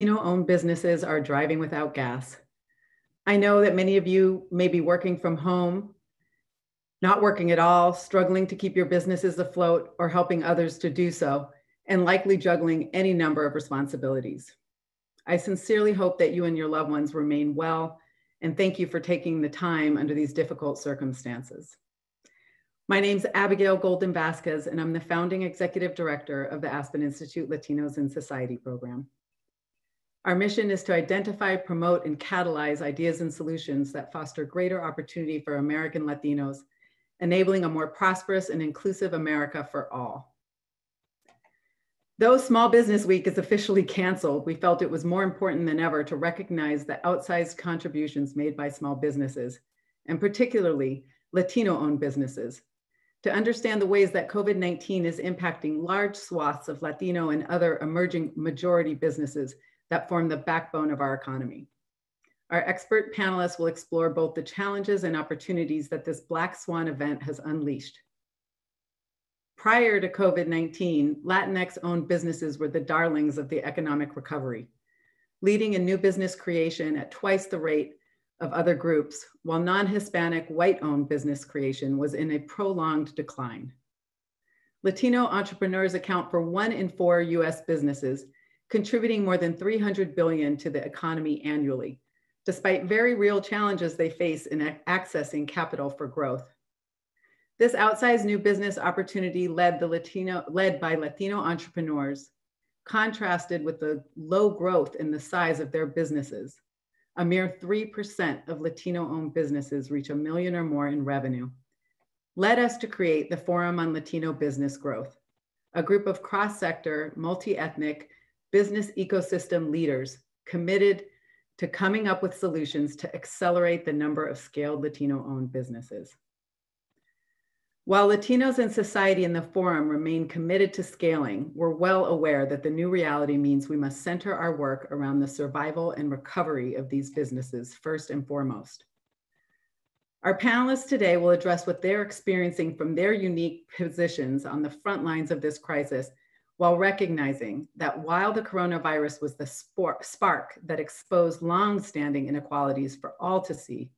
Latino owned businesses are driving without gas. I know that many of you may be working from home, not working at all, struggling to keep your businesses afloat, or helping others to do so, and likely juggling any number of responsibilities. I sincerely hope that you and your loved ones remain well, and thank you for taking the time under these difficult circumstances. My name is Abigail Golden Vazquez, and I'm the founding executive director of the Aspen Institute Latinos in Society program. Our mission is to identify, promote, and catalyze ideas and solutions that foster greater opportunity for American Latinos, enabling a more prosperous and inclusive America for all. Though Small Business Week is officially canceled, we felt it was more important than ever to recognize the outsized contributions made by small businesses, and particularly Latino owned businesses, to understand the ways that COVID 19 is impacting large swaths of Latino and other emerging majority businesses that form the backbone of our economy. Our expert panelists will explore both the challenges and opportunities that this Black Swan event has unleashed. Prior to COVID 19, Latinx owned businesses were the darlings of the economic recovery, leading in new business creation at twice the rate of other groups, while non Hispanic white owned business creation was in a prolonged decline. Latino entrepreneurs account for one in four US businesses contributing more than 300 billion to the economy annually, despite very real challenges they face in accessing capital for growth. This outsized new business opportunity led, the Latino, led by Latino entrepreneurs contrasted with the low growth in the size of their businesses. A mere 3% of Latino owned businesses reach a million or more in revenue. Led us to create the Forum on Latino Business Growth, a group of cross sector, multi ethnic, business ecosystem leaders committed to coming up with solutions to accelerate the number of scaled Latino owned businesses. While Latinos in society in the forum remain committed to scaling, we're well aware that the new reality means we must center our work around the survival and recovery of these businesses first and foremost. Our panelists today will address what they're experiencing from their unique positions on the front lines of this crisis while recognizing that while the coronavirus was the spark that exposed long-standing inequalities for all to see,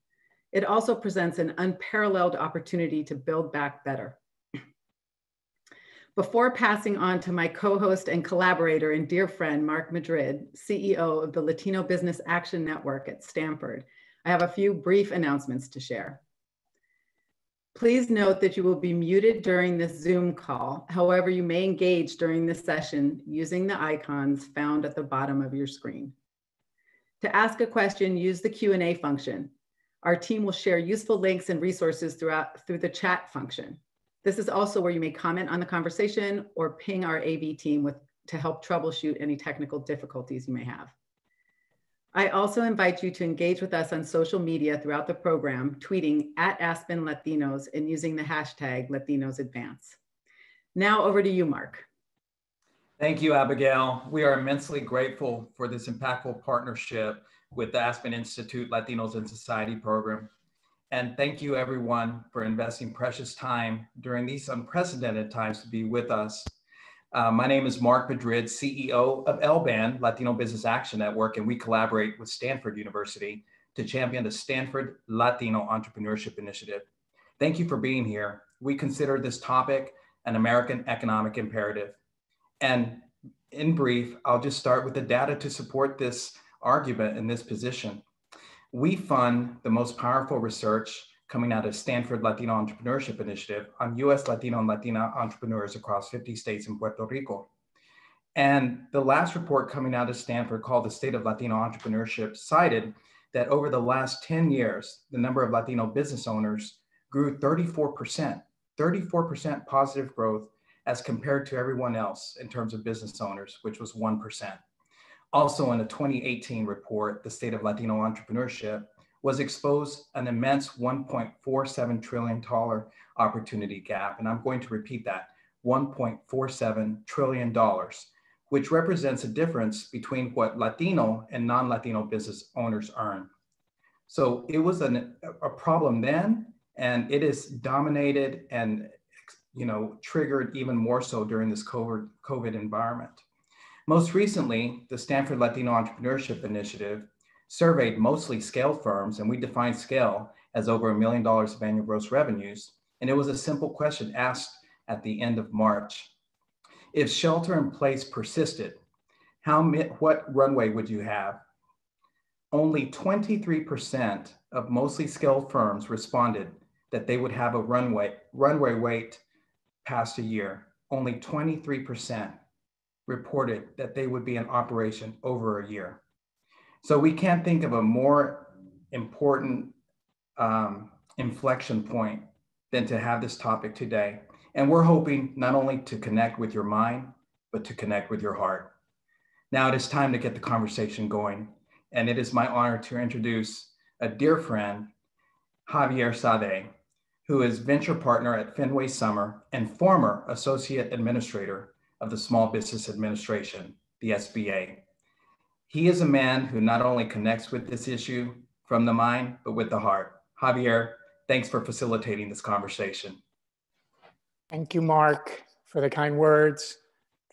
it also presents an unparalleled opportunity to build back better. Before passing on to my co-host and collaborator and dear friend, Mark Madrid, CEO of the Latino Business Action Network at Stanford, I have a few brief announcements to share. Please note that you will be muted during this Zoom call. However, you may engage during this session using the icons found at the bottom of your screen. To ask a question, use the Q&A function. Our team will share useful links and resources throughout through the chat function. This is also where you may comment on the conversation or ping our AV team with, to help troubleshoot any technical difficulties you may have. I also invite you to engage with us on social media throughout the program, tweeting at Aspen Latinos and using the hashtag Latinos Advance. Now over to you, Mark. Thank you, Abigail. We are immensely grateful for this impactful partnership with the Aspen Institute Latinos in Society program. And thank you everyone for investing precious time during these unprecedented times to be with us uh, my name is Mark Madrid, CEO of LBAN, Latino Business Action Network, and we collaborate with Stanford University to champion the Stanford Latino Entrepreneurship Initiative. Thank you for being here. We consider this topic an American economic imperative. And in brief, I'll just start with the data to support this argument in this position. We fund the most powerful research coming out of Stanford Latino Entrepreneurship Initiative on US Latino and Latina entrepreneurs across 50 states in Puerto Rico. And the last report coming out of Stanford called the State of Latino Entrepreneurship cited that over the last 10 years, the number of Latino business owners grew 34%, 34% positive growth as compared to everyone else in terms of business owners, which was 1%. Also in a 2018 report, the State of Latino Entrepreneurship was exposed an immense $1.47 trillion opportunity gap. And I'm going to repeat that $1.47 trillion, which represents a difference between what Latino and non Latino business owners earn. So it was an, a problem then, and it is dominated and you know triggered even more so during this COVID, COVID environment. Most recently, the Stanford Latino Entrepreneurship Initiative surveyed mostly scale firms, and we defined scale as over a million dollars of annual gross revenues. And it was a simple question asked at the end of March. If shelter in place persisted, how what runway would you have? Only 23% of mostly scaled firms responded that they would have a runway runway wait past a year. Only 23% reported that they would be in operation over a year. So we can't think of a more important um, inflection point than to have this topic today. And we're hoping not only to connect with your mind, but to connect with your heart. Now it is time to get the conversation going. And it is my honor to introduce a dear friend, Javier Saade, who is venture partner at Fenway Summer and former associate administrator of the Small Business Administration, the SBA. He is a man who not only connects with this issue from the mind, but with the heart. Javier, thanks for facilitating this conversation. Thank you, Mark, for the kind words.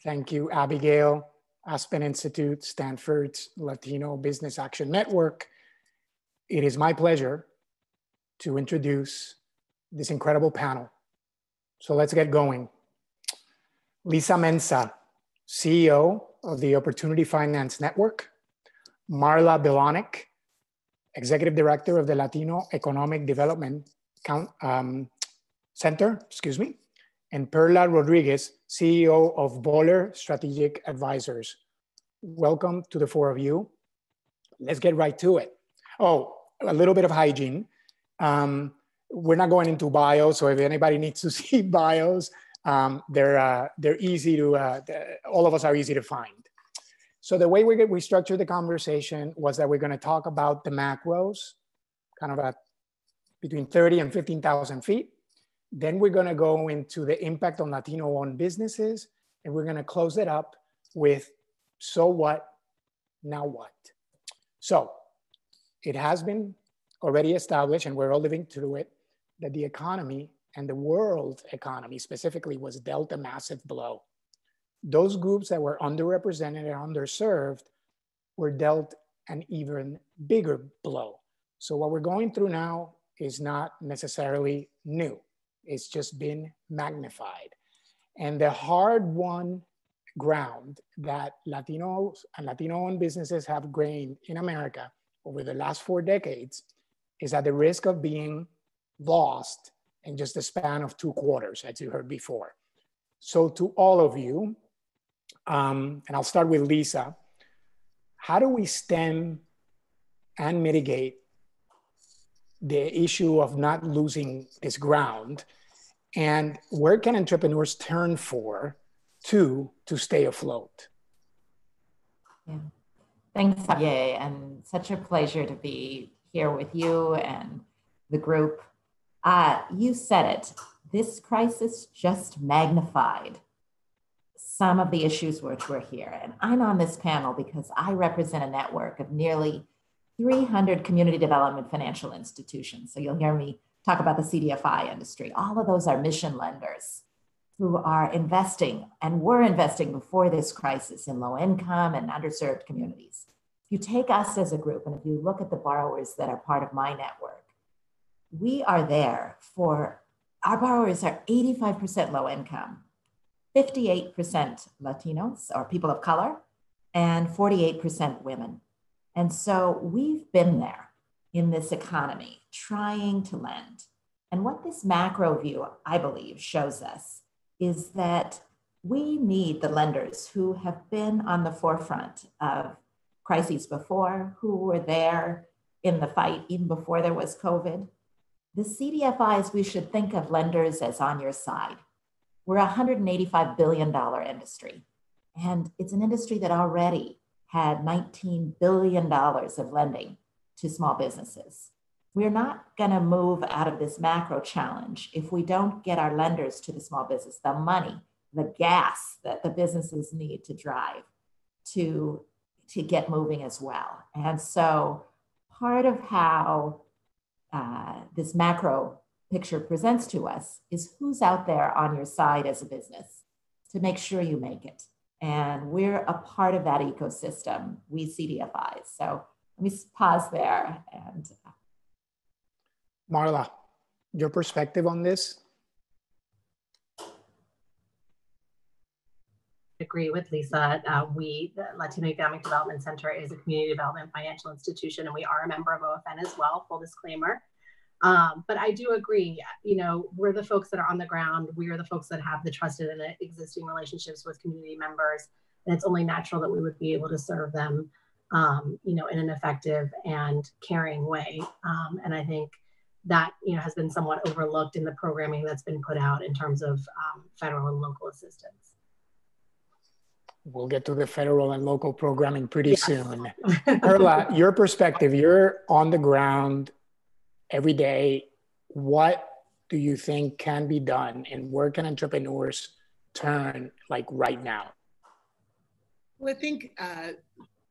Thank you, Abigail, Aspen Institute, Stanford's Latino Business Action Network. It is my pleasure to introduce this incredible panel. So let's get going. Lisa Mensah, CEO of the Opportunity Finance Network, Marla Bilonick, Executive Director of the Latino Economic Development um, Center, excuse me, and Perla Rodriguez, CEO of Boller Strategic Advisors. Welcome to the four of you. Let's get right to it. Oh, a little bit of hygiene. Um, we're not going into bios, so if anybody needs to see bios, um, they're, uh, they're easy to, uh, all of us are easy to find. So the way we, get, we structured the conversation was that we're gonna talk about the macros, kind of at between 30 and 15,000 feet. Then we're gonna go into the impact on Latino-owned businesses, and we're gonna close it up with, so what, now what? So it has been already established, and we're all living through it, that the economy and the world economy specifically was dealt a massive blow. Those groups that were underrepresented and underserved were dealt an even bigger blow. So what we're going through now is not necessarily new. It's just been magnified. And the hard won ground that Latinos and Latino-owned businesses have gained in America over the last four decades is at the risk of being lost in just the span of two quarters, as you heard before. So to all of you, um, and I'll start with Lisa, how do we stem and mitigate the issue of not losing this ground? And where can entrepreneurs turn for to to stay afloat? Yeah. Thanks, Javier, and such a pleasure to be here with you and the group. Uh, you said it. This crisis just magnified some of the issues which were here. And I'm on this panel because I represent a network of nearly 300 community development financial institutions. So you'll hear me talk about the CDFI industry. All of those are mission lenders who are investing and were investing before this crisis in low income and underserved communities. If you take us as a group and if you look at the borrowers that are part of my network, we are there for our borrowers are 85% low income, 58% Latinos or people of color, and 48% women. And so we've been there in this economy trying to lend. And what this macro view, I believe, shows us is that we need the lenders who have been on the forefront of crises before, who were there in the fight even before there was COVID, the CDFIs, we should think of lenders as on your side. We're a $185 billion industry, and it's an industry that already had $19 billion of lending to small businesses. We're not going to move out of this macro challenge if we don't get our lenders to the small business the money, the gas that the businesses need to drive to, to get moving as well. And so, part of how uh, this macro picture presents to us is who's out there on your side as a business to make sure you make it. And we're a part of that ecosystem, we CDFIs. So let me pause there. And Marla, your perspective on this? Agree with Lisa. Uh, we, the Latino Economic Development Center, is a community development financial institution, and we are a member of OFN as well. Full disclaimer. Um, but I do agree. You know, we're the folks that are on the ground. We are the folks that have the trusted and existing relationships with community members, and it's only natural that we would be able to serve them, um, you know, in an effective and caring way. Um, and I think that you know has been somewhat overlooked in the programming that's been put out in terms of um, federal and local assistance we'll get to the federal and local programming pretty yes. soon. Perla, your perspective, you're on the ground every day. What do you think can be done and where can entrepreneurs turn like right now? Well, I think uh,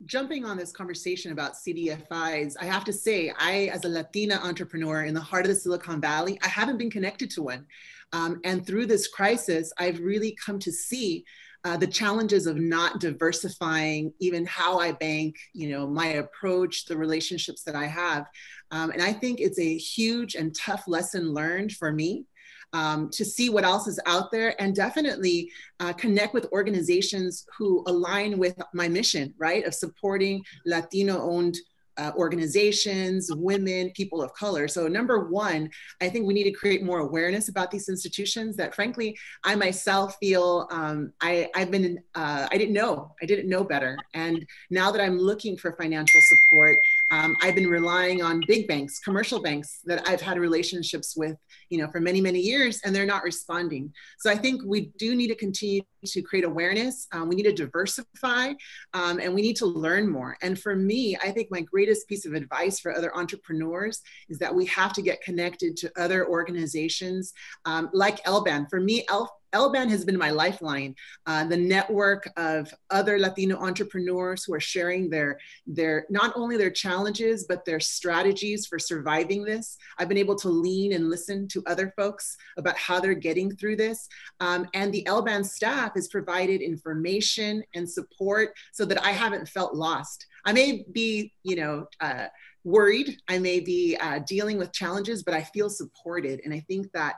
jumping on this conversation about CDFIs, I have to say, I, as a Latina entrepreneur in the heart of the Silicon Valley, I haven't been connected to one. Um, and through this crisis, I've really come to see uh, the challenges of not diversifying even how I bank, you know, my approach, the relationships that I have. Um, and I think it's a huge and tough lesson learned for me. Um, to see what else is out there and definitely uh, connect with organizations who align with my mission, right, of supporting Latino owned uh, organizations, women, people of color. So, number one, I think we need to create more awareness about these institutions that, frankly, I myself feel um, I, I've been, uh, I didn't know, I didn't know better. And now that I'm looking for financial support, um, I've been relying on big banks, commercial banks that I've had relationships with, you know, for many, many years, and they're not responding. So I think we do need to continue to create awareness. Um, we need to diversify, um, and we need to learn more. And for me, I think my greatest piece of advice for other entrepreneurs is that we have to get connected to other organizations um, like LBAN. For me, L LBAN has been my lifeline. Uh, the network of other Latino entrepreneurs who are sharing their, their, not only their challenges, but their strategies for surviving this. I've been able to lean and listen to other folks about how they're getting through this. Um, and the LBAN staff has provided information and support so that I haven't felt lost. I may be, you know, uh, worried, I may be uh, dealing with challenges, but I feel supported. And I think that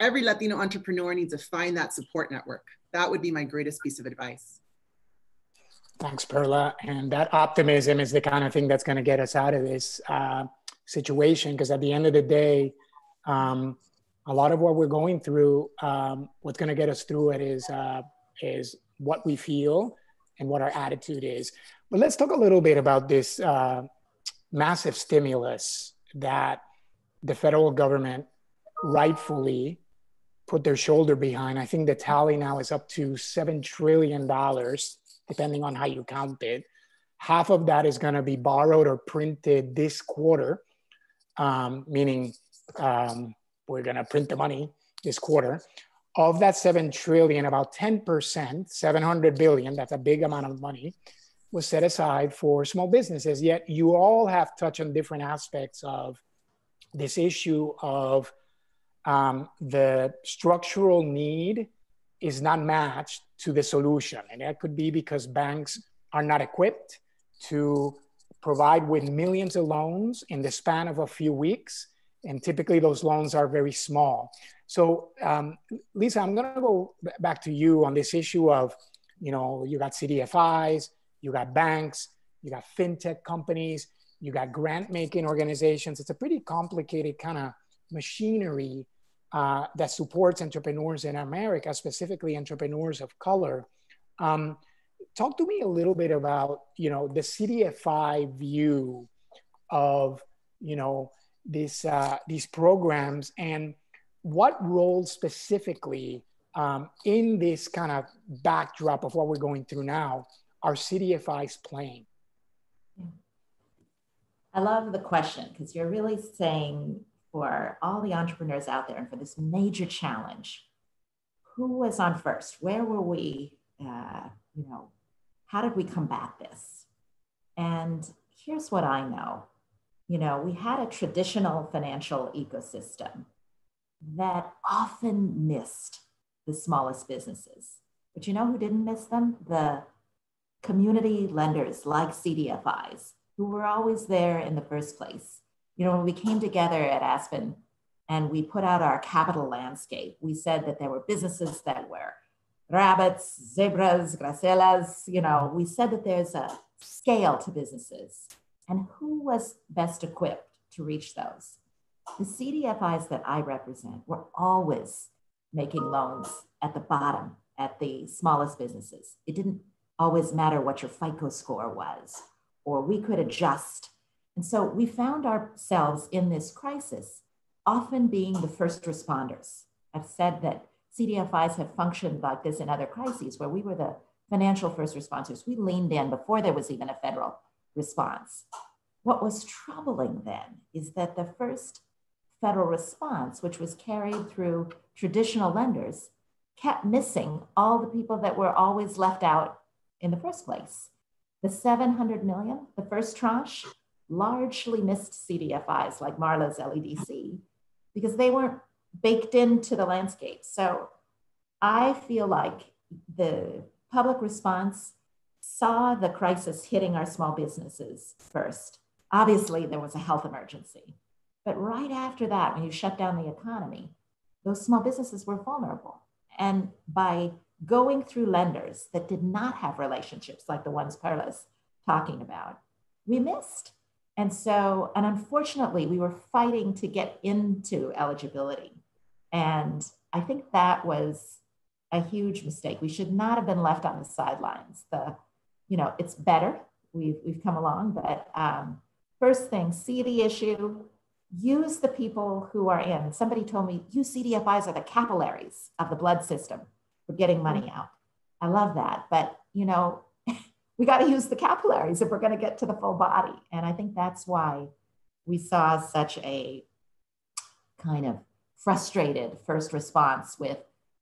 every Latino entrepreneur needs to find that support network. That would be my greatest piece of advice. Thanks, Perla. And that optimism is the kind of thing that's going to get us out of this uh, situation. Because at the end of the day, um, a lot of what we're going through, um, what's going to get us through it is uh, is what we feel and what our attitude is. But let's talk a little bit about this uh, massive stimulus that the federal government rightfully put their shoulder behind. I think the tally now is up to $7 trillion, depending on how you count it. Half of that is going to be borrowed or printed this quarter, um, meaning um, we're going to print the money this quarter. Of that 7 trillion, about 10%, 700 billion, that's a big amount of money, was set aside for small businesses. Yet you all have touched on different aspects of this issue of um, the structural need is not matched to the solution. And that could be because banks are not equipped to provide with millions of loans in the span of a few weeks. And typically those loans are very small. So um, Lisa, I'm gonna go back to you on this issue of, you know, you got CDFIs, you got banks, you got fintech companies, you got grant making organizations. It's a pretty complicated kind of machinery uh, that supports entrepreneurs in America, specifically entrepreneurs of color. Um, talk to me a little bit about you know the CDFI view of you know these uh, these programs and what role specifically um, in this kind of backdrop of what we're going through now are CDFIs playing? I love the question because you're really saying for all the entrepreneurs out there and for this major challenge who was on first where were we uh, you know how did we combat this and here's what i know you know we had a traditional financial ecosystem that often missed the smallest businesses But you know who didn't miss them? The community lenders like CDFIs, who were always there in the first place. You know, when we came together at Aspen and we put out our capital landscape, we said that there were businesses that were rabbits, zebras, gazelles, you know, we said that there's a scale to businesses. And who was best equipped to reach those? The CDFIs that I represent were always making loans at the bottom, at the smallest businesses. It didn't always matter what your FICO score was, or we could adjust. And so we found ourselves in this crisis, often being the first responders. I've said that CDFIs have functioned like this in other crises where we were the financial first responders. We leaned in before there was even a federal response. What was troubling then is that the first federal response, which was carried through traditional lenders, kept missing all the people that were always left out in the first place. The 700 million, the first tranche, largely missed CDFIs like Marla's LEDC because they weren't baked into the landscape. So I feel like the public response saw the crisis hitting our small businesses first. Obviously, there was a health emergency. But right after that, when you shut down the economy, those small businesses were vulnerable. And by going through lenders that did not have relationships like the ones Perla's talking about, we missed. And so, and unfortunately, we were fighting to get into eligibility. And I think that was a huge mistake. We should not have been left on the sidelines. The, you know, it's better. We've, we've come along, but um, first thing, see the issue, use the people who are in. Somebody told me, you CDFIs are the capillaries of the blood system for getting money out. I love that. But, you know, we got to use the capillaries if we're going to get to the full body. And I think that's why we saw such a kind of frustrated first response with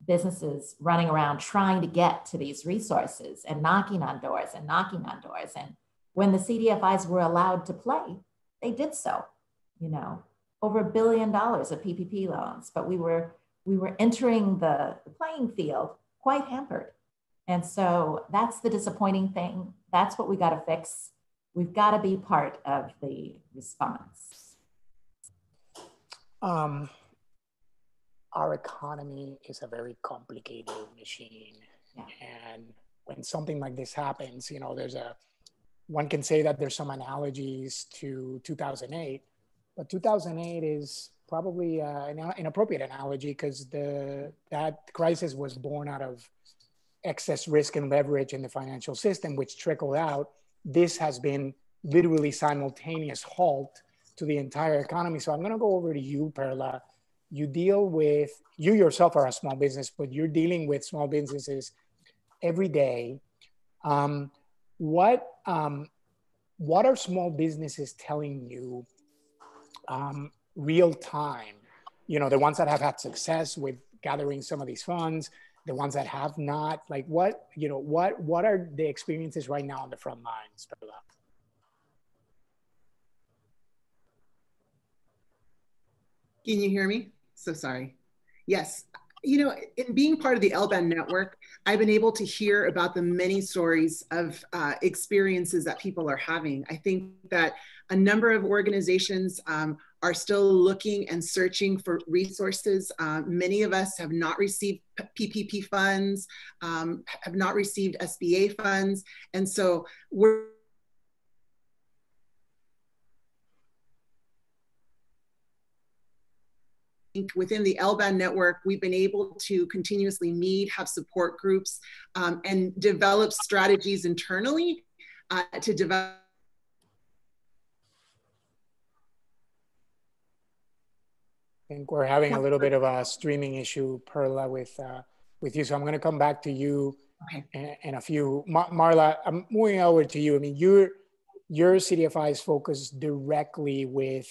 businesses running around trying to get to these resources and knocking on doors and knocking on doors. And when the CDFIs were allowed to play, they did so, you know, over a billion dollars of PPP loans, but we were we were entering the, the playing field quite hampered. And so that's the disappointing thing. That's what we got to fix. We've got to be part of the response. Um, our economy is a very complicated machine. Yeah. And when something like this happens, you know, there's a, one can say that there's some analogies to 2008, but 2008 is probably uh, an inappropriate analogy because the that crisis was born out of excess risk and leverage in the financial system, which trickled out. This has been literally simultaneous halt to the entire economy. So I'm going to go over to you, Perla, you deal with you yourself are a small business but you're dealing with small businesses every day um, what um, what are small businesses telling you um, real time you know the ones that have had success with gathering some of these funds the ones that have not like what you know what what are the experiences right now on the front lines can you hear me so sorry. Yes. You know, in being part of the LBAN network, I've been able to hear about the many stories of uh, experiences that people are having. I think that a number of organizations um, are still looking and searching for resources. Uh, many of us have not received PPP funds, um, have not received SBA funds. And so we're within the LBAN network, we've been able to continuously meet, have support groups, um, and develop strategies internally uh, to develop. I think we're having a little bit of a streaming issue, Perla, with uh, with you. So I'm going to come back to you okay. in, a few. Mar Marla, I'm moving over to you. I mean, your your CDFI is focused directly with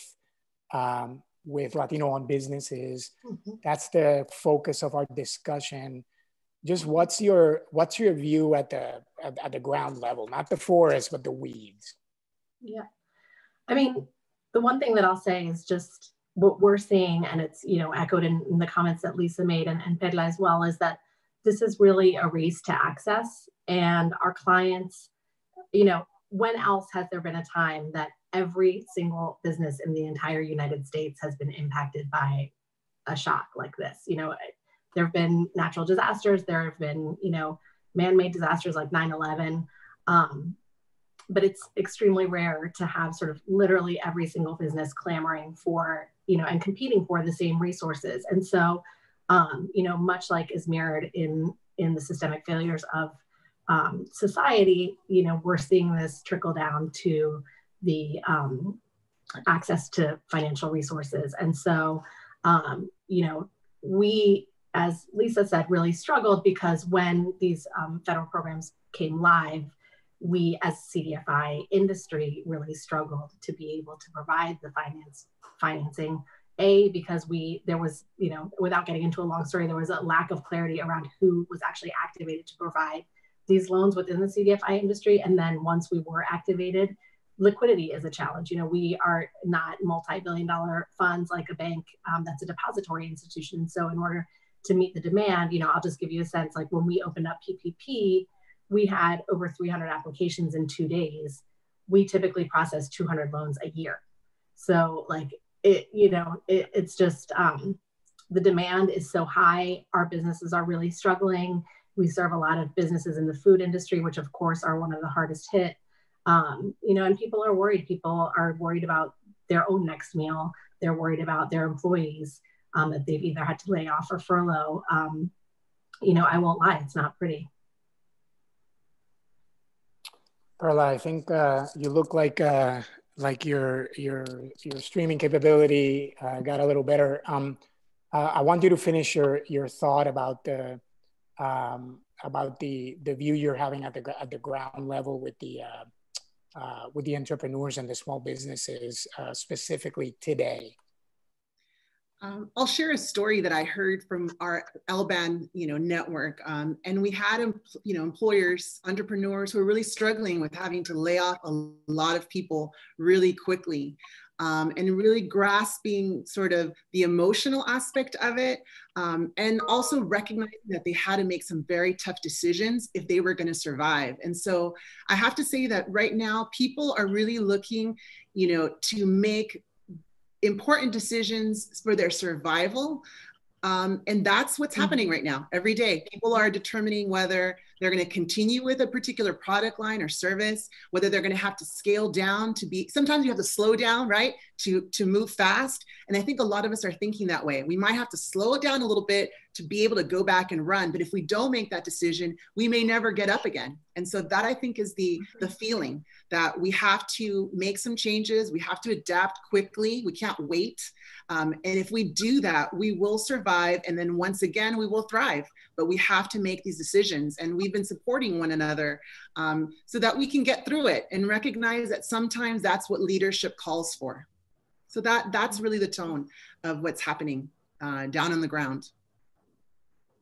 um, with Latino owned businesses. Mm-hmm. That's the focus of our discussion. Just what's your what's your view at the at, at the ground level, not the forest, but the weeds? Yeah, I mean, the one thing that I'll say is just what we're seeing, and it's you know echoed in, in the comments that Lisa made and, and as well, is that this is really a race to access, and our clients, you know, when else has there been a time that every single business in the entire United States has been impacted by a shock like this? You know, there have been natural disasters, there have been, you know, man-made disasters like 9-11. Um, but it's extremely rare to have sort of literally every single business clamoring for, you know, and competing for the same resources. And so, um, you know, much like is mirrored in in the systemic failures of um, society, you know, we're seeing this trickle down to the um, access to financial resources. And so, um, you know, we, as Lisa said, really struggled because when these um, federal programs came live, we as CDFI industry really struggled to be able to provide the finance financing a because we there was you know without getting into a long story there was a lack of clarity around who was actually activated to provide these loans within the CDFI industry. And then once we were activated, liquidity is a challenge. You know, we are not multi-billion dollar funds like a bank um, that's a depository institution. So in order to meet the demand, you know, I'll just give you a sense, like when we opened up PPP, we had over 300 applications in two days. We typically process 200 loans a year. So like it, you know, it, it's just, um, the demand is so high. Our businesses are really struggling we serve a lot of businesses in the food industry, which of course are one of the hardest hit. Um, you know, and people are worried. People are worried about their own next meal. They're worried about their employees um, that they've either had to lay off or furlough. Um, you know, I won't lie, it's not pretty. Perla, I think uh, you look like uh, like your your your streaming capability uh, got a little better. Um, uh, I want you to finish your your thought about the um, about the the view you're having at the at the ground level with the uh, uh, with the entrepreneurs and the small businesses specifically today. Um, I'll share a story that I heard from our LBAN, you know, network, um, and we had, you know, employers, entrepreneurs who were really struggling with having to lay off a lot of people really quickly um, and really grasping sort of the emotional aspect of it um, and also recognizing that they had to make some very tough decisions if they were going to survive. And so i have to say that right now people are really looking you know to make important decisions for their survival um, and that's what's mm-hmm. happening right now every day. People are determining whether they're going to continue with a particular product line or service, whether they're going to have to scale down to be, sometimes you have to slow down, right? To, to move fast. And I think a lot of us are thinking that way. We might have to slow it down a little bit to be able to go back and run. But if we don't make that decision, we may never get up again. And so that I think is the, mm-hmm. the feeling that we have to make some changes. We have to adapt quickly. We can't wait. Um, and if we do that, we will survive. And then once again, we will thrive. But we have to make these decisions. And we've been supporting one another um, so that we can get through it and recognize that sometimes that's what leadership calls for. So that that's really the tone of what's happening uh, down on the ground.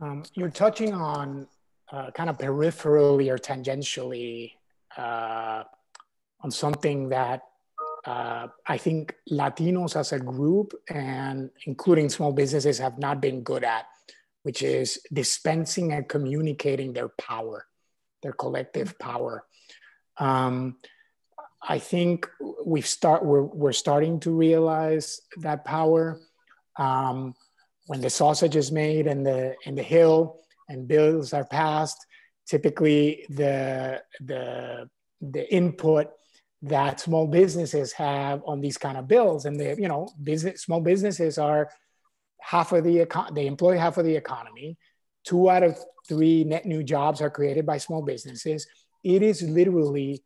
Um, you're touching on uh, kind of peripherally or tangentially uh, on something that uh, I think Latinos as a group and including small businesses have not been good at, which is dispensing and communicating their power, their collective power. Um, I think we've start we're, we're starting to realize that power um, when the sausage is made and the in the hill and bills are passed. Typically, the the the input that small businesses have on these kind of bills and they you know business small businesses are half of the they employ half of the economy. Two out of three net new jobs are created by small businesses. It is literally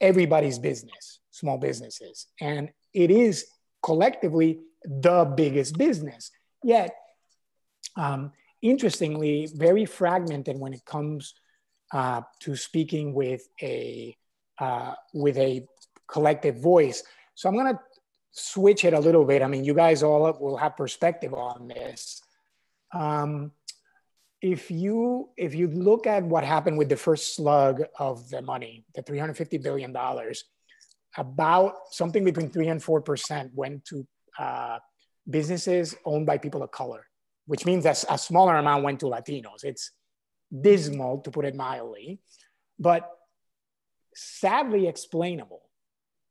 everybody's business small businesses. And it is collectively the biggest business yet um, interestingly very fragmented when it comes uh, to speaking with a uh, with a collective voice. So I'm going to switch it a little bit. I mean, you guys all will have perspective on this. Um, if you if you look at what happened with the first slug of the money, the 350 billion dollars, about something between three and four percent went to uh, businesses owned by people of color, which means that a smaller amount went to Latinos. It's dismal, to put it mildly, but sadly explainable,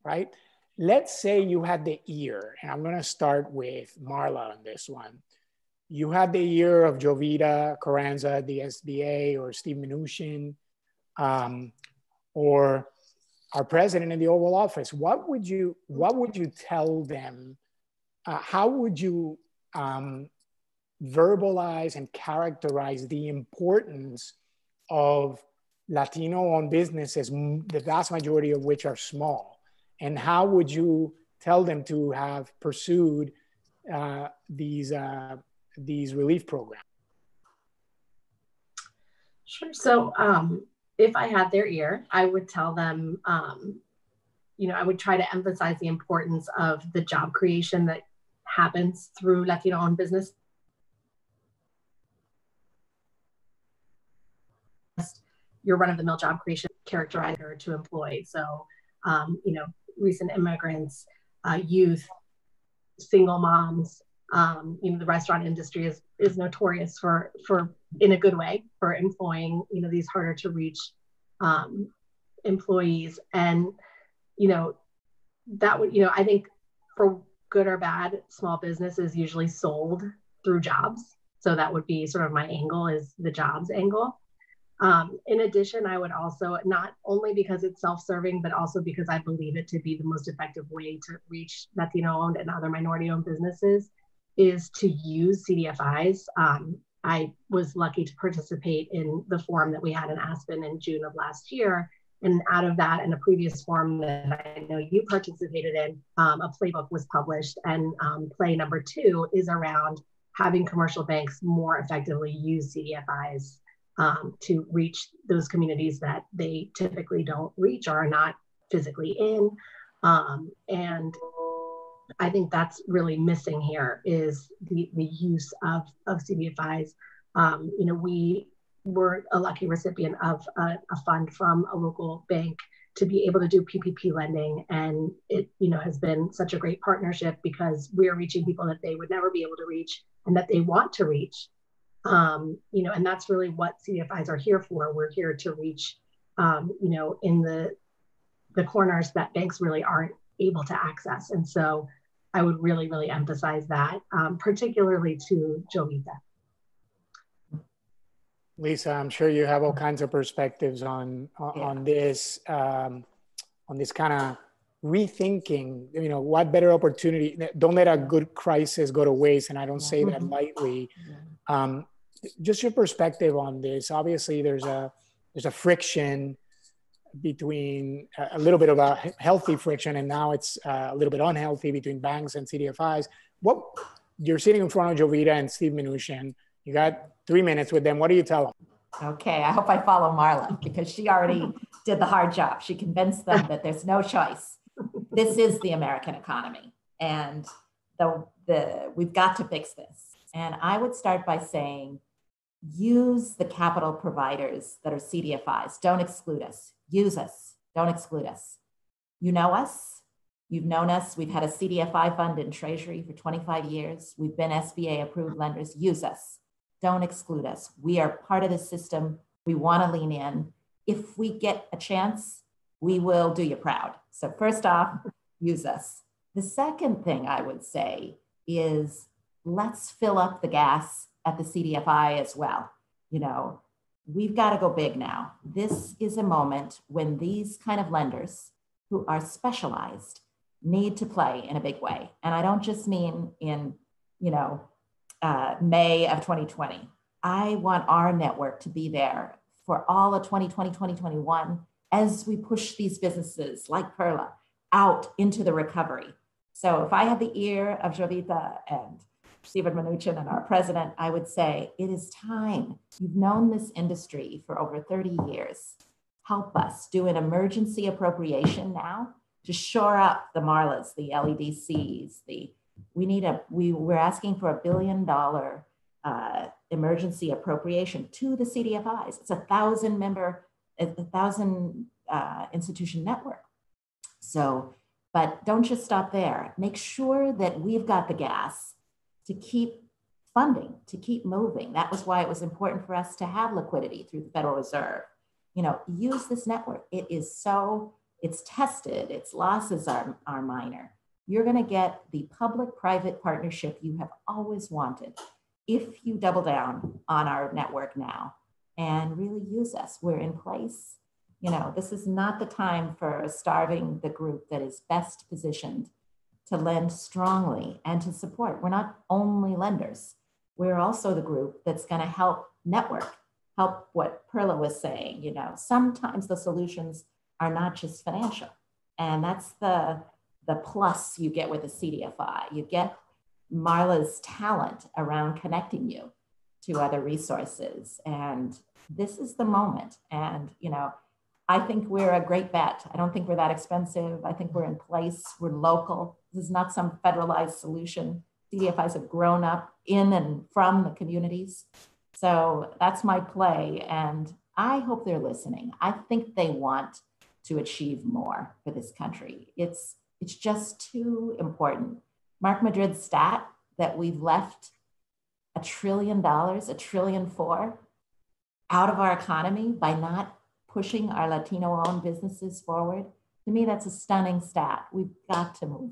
right? Let's say you had the ear, and I'm going to start with Marla on this one. You had the ear of Jovita Carranza, the SBA, or Steve Mnuchin, um, or our president in the Oval Office. What would you What would you tell them? Uh, how would you um, verbalize and characterize the importance of Latino-owned businesses, the vast majority of which are small, and how would you tell them to have pursued uh, these uh, these relief programs? Sure. So, um, if I had their ear, I would tell them, um, you know, I would try to emphasize the importance of the job creation that happens through Latino-owned business your run-of-the-mill job creation characterizer to employ. So, um, you know, recent immigrants, uh, youth, single moms. Um, you know, the restaurant industry is is notorious for for in a good way for employing you know these harder to reach um, employees, and you know that would you know I think for good or bad, small business is usually sold through jobs. So that would be sort of my angle is the jobs angle. Um, in addition, I would also, not only because it's self serving, but also because I believe it to be the most effective way to reach Latino owned and other minority owned businesses, is to use CDFIs. Um, I was lucky to participate in the forum that we had in Aspen in June of last year. And out of that, and a previous forum that I know you participated in, um, a playbook was published. And um, play number two is around having commercial banks more effectively use CDFIs um, to reach those communities that they typically don't reach or are not physically in. Um, and I think that's really missing here is the, the use of, of CDFIs. Um, you know, we were a lucky recipient of a, a, fund from a local bank to be able to do PPP lending. And it, you know, has been such a great partnership because we're reaching people that they would never be able to reach and that they want to reach um, you know, and that's really what CDFIs are here for. We're here to reach, um, you know, in the the corners that banks really aren't able to access. And so I would really, really emphasize that, um, particularly to Jovita. Lisa, I'm sure you have all kinds of perspectives on on, yeah. on this um, on this kind of rethinking. You know, what better opportunity? Don't let a good crisis go to waste, and I don't say that lightly. Um, just your perspective on this. Obviously, there's a there's a friction between a little bit of a healthy friction, and now it's uh, a little bit unhealthy between banks and CDFIs. What you're sitting in front of Jovita and Steve Mnuchin. You got three minutes with them. What do you tell them? Okay, I hope I follow Marla because she already did the hard job. She convinced them that there's no choice. This is the American economy, and the the we've got to fix this. And I would start by saying use the capital providers that are CDFIs. Don't exclude us. Use us. Don't exclude us. You know us. You've known us. We've had a CDFI fund in Treasury for 25 years. We've been SBA approved lenders. Use us. Don't exclude us. We are part of the system. We want to lean in. If we get a chance, we will do you proud. So, first off, use us. The second thing I would say is let's fill up the gas at the CDFI as well. You know, we've got to go big now. This is a moment when these kind of lenders who are specialized need to play in a big way. And I don't just mean in, you know, uh, May of 2020. I want our network to be there for all of 2020, 2021 as we push these businesses like Perla out into the recovery. So if I had the ear of Jovita and Stephen Mnuchin and our president, I would say it is time. You've known this industry for over 30 years. Help us do an emergency appropriation now to shore up the Marlas, the LEDCs, the we need a we we're asking for a billion dollar uh, emergency appropriation to the CDFIs. It's a thousand member, a thousand uh, institution network. So, but don't just stop there. Make sure that we've got the gas to keep funding to keep moving. That was why it was important for us to have liquidity through the Federal Reserve. You know, use this network. It is so, it's tested, its losses are, are minor. You're going to get the public private partnership you have always wanted if you double down on our network now and really use us. We're in place. You know, this is not the time for starving the group that is best positioned to lend strongly and to support. We're not only lenders, we're also the group that's going to help network, help what Perla was saying. You know, sometimes the solutions are not just financial. And that's the, the plus you get with a CDFI. You get Marla's talent around connecting you to other resources. And this is the moment. And, you know, I think we're a great bet. I don't think we're that expensive. I think we're in place. We're local. This is not some federalized solution. CDFIs have grown up in and from the communities. So that's my play. And I hope they're listening. I think they want to achieve more for this country. It's, it's just too important. Mark Madrid's stat that we've left a trillion dollars, a trillion four, out of our economy by not pushing our Latino owned businesses forward. To me, that's a stunning stat. We've got to move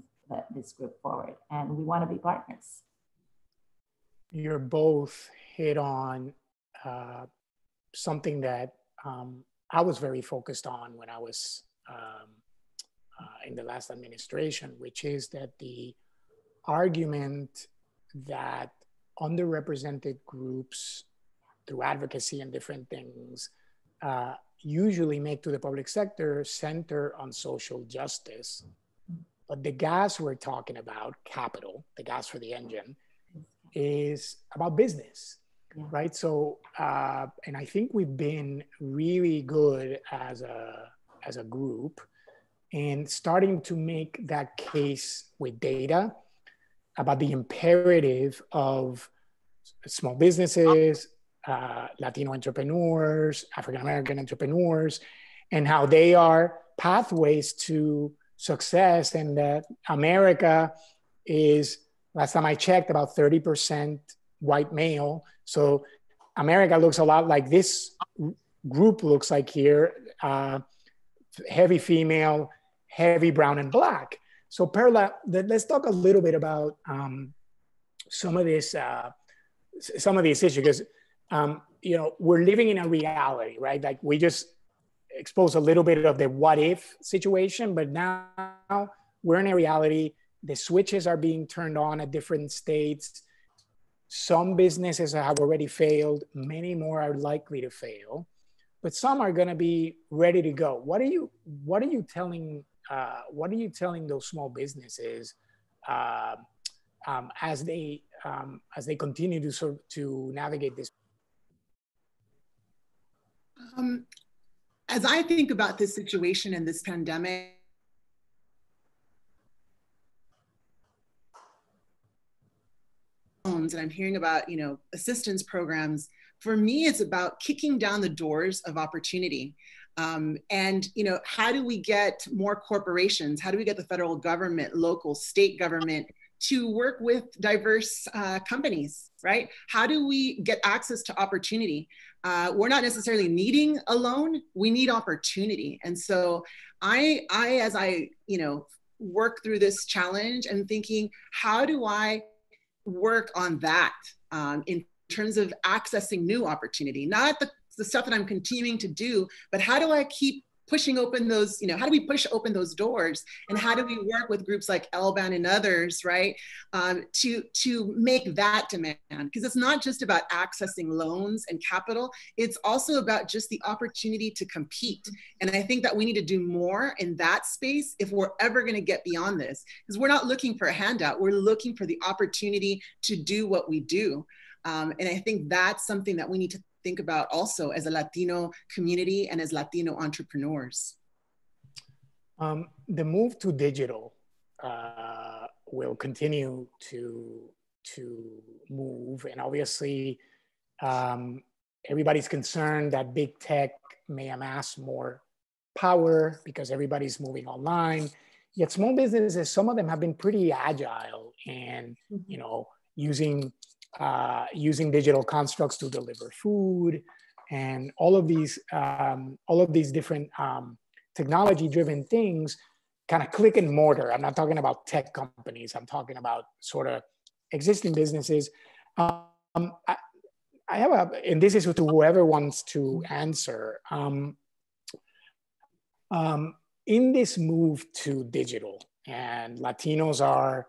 this group forward and we want to be partners. You're both hit on uh, something that um, I was very focused on when I was um, in the last administration, which is that the argument that underrepresented groups through advocacy and different things uh, usually make to the public sector center on social justice. But the gas we're talking about, capital, the gas for the engine, is about business, yeah. right? So, uh, and I think we've been really good as a as a group in starting to make that case with data about the imperative of small businesses, uh, Latino entrepreneurs, African American entrepreneurs, and how they are pathways to success, and that America is, last time I checked, about 30% white male. So America looks a lot like this group looks like here uh, heavy female, heavy brown and black. So Perla, let's talk a little bit about um, some of this, uh, some of these issues, because um, you know we're living in a reality, right? Like we just exposed a little bit of the what if situation, but now we're in a reality. The switches are being turned on at different states. Some businesses have already failed. Many more are likely to fail, but some are going to be ready to go. What are you What are you telling uh, what are you telling those small businesses uh, um, as they um, as they continue to sort to navigate this? Um, as I think about this situation and this pandemic, and I'm hearing about you know assistance programs. For me, it's about kicking down the doors of opportunity. Um, and you know, how do we get more corporations? How do we get the federal government, local, state government to work with diverse uh, companies, right? How do we get access to opportunity? Uh, we're not necessarily needing a loan; we need opportunity. And so, I, I, as I, you know, work through this challenge and thinking, how do I work on that um, in terms of accessing new opportunity, not the the stuff that I'm continuing to do, but how do I keep pushing open those, you know, how do we push open those doors? And how do we work with groups like LBAN and others, right, um, to, to make that demand? Because it's not just about accessing loans and capital, it's also about just the opportunity to compete. And I think that we need to do more in that space if we're ever going to get beyond this. Because we're not looking for a handout, we're looking for the opportunity to do what we do. Um, and I think that's something that we need to think about also as a Latino community and as Latino entrepreneurs? Um, the move to digital uh, will continue to to move, and obviously, um, everybody's concerned that big tech may amass more power because everybody's moving online. Yet small businesses, some of them have been pretty agile and mm-hmm. you know using uh, using digital constructs to deliver food, and all of these um, all of these different um, technology driven things kind of click and mortar. I'm not talking about tech companies. I'm talking about sort of existing businesses. Um, I, I, have a and this is to whoever wants to answer um, um, in this move to digital and latinos are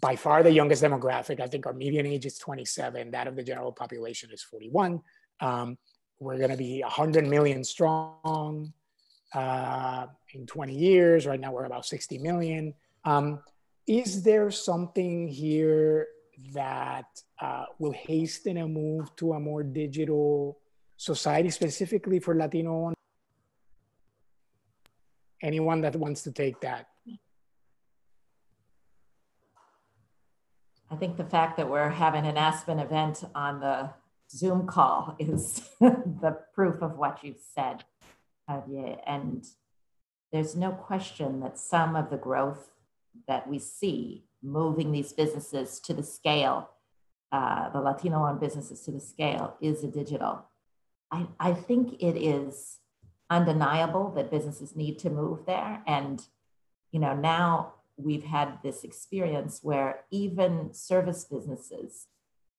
by far the youngest demographic i think our median age is 27 that of the general population is 41 um, we're going to be 100 million strong uh, in 20 years. Right now, we're about 60 million. Um, is there something here that uh, will hasten a move to a more digital society, specifically for Latino? Anyone that wants to take that? I think the fact that we're having an Aspen event on the Zoom call is the proof of what you've said, Javier. And there's no question that some of the growth that we see moving these businesses to the scale, uh, the Latino owned businesses to the scale, is a digital. I, I think it is undeniable that businesses need to move there. And, you know, now we've had this experience where even service businesses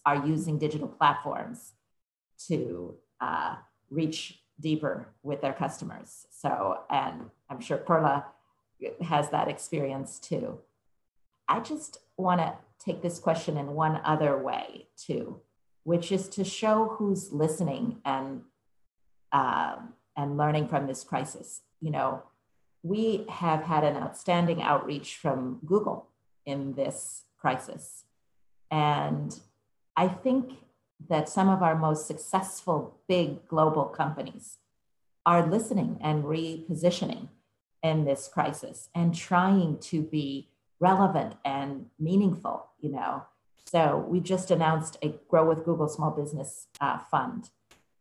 are using digital platforms to uh, reach deeper with their customers. So, and I'm sure Perla has that experience too. I just want to take this question in one other way too, which is to show who's listening and uh, and learning from this crisis. You know, we have had an outstanding outreach from Google in this crisis, and I think that some of our most successful big global companies are listening and repositioning in this crisis and trying to be relevant and meaningful, you know. So we just announced a Grow with Google Small Business uh, Fund